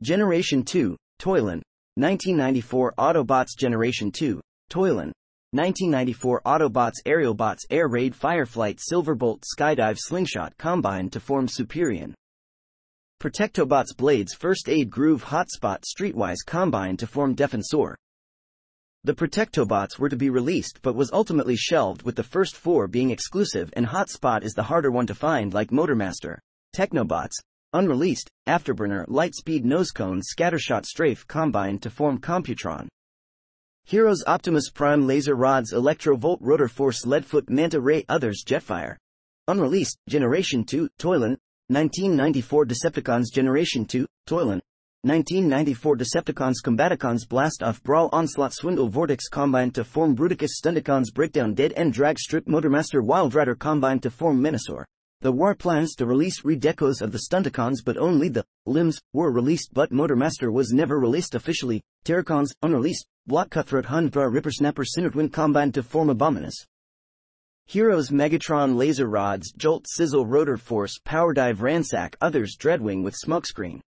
Generation 2, Toyline. 1994 Autobots Generation 2, Toyline. 1994 Autobots Aerial Bots Air Raid Fireflight Silverbolt Skydive Slingshot combine to form Superion. Protectobots Blades First Aid Groove Hotspot Streetwise combine to form Defensor. The Protectobots were to be released but was ultimately shelved with the first four being exclusive and Hotspot is the harder one to find like Motormaster. Technobots, unreleased, Afterburner Lightspeed Nosecone Scattershot Strafe combined to form Computron. Heroes Optimus Prime Laser Rods Electrovolt Rotor Force Leadfoot Manta Ray Others Jetfire. Unreleased, Generation 2, Toyline, 1994 Decepticons Generation 2, Toyline. 1994 Decepticons Combaticons Blast Off Brawl Onslaught Swindle Vortex Combine to form Bruticus Stunticons Breakdown Dead End Drag Strip Motormaster Wild Rider combined to form Menasor. The war plans to release redecos of the Stunticons but only the limbs were released but Motormaster was never released officially. Terrorcons unreleased. Block Cutthroat Snapper Sinnertwin combined to form Abominus. Heroes Megatron Laser Rods Jolt Sizzle Rotor Force Power Dive Ransack Others Dreadwing with Smokescreen.